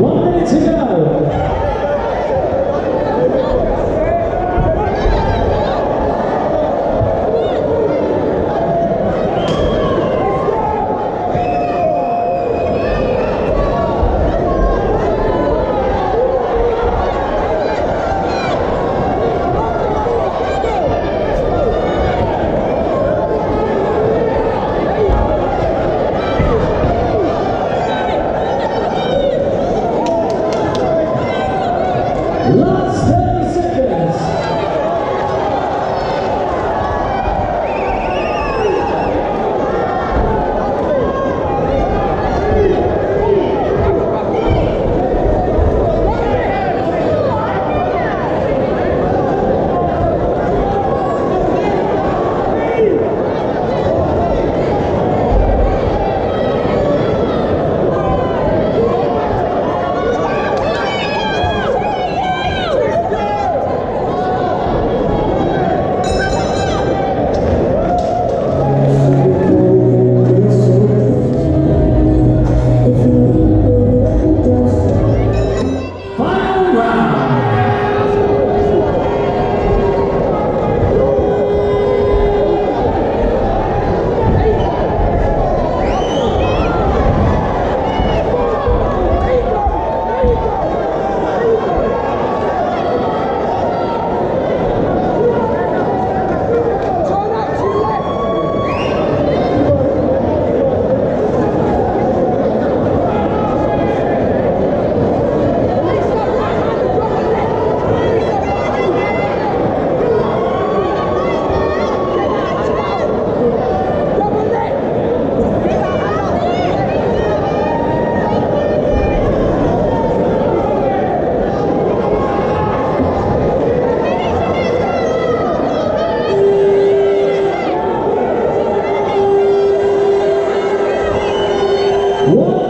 One minute to go. 오!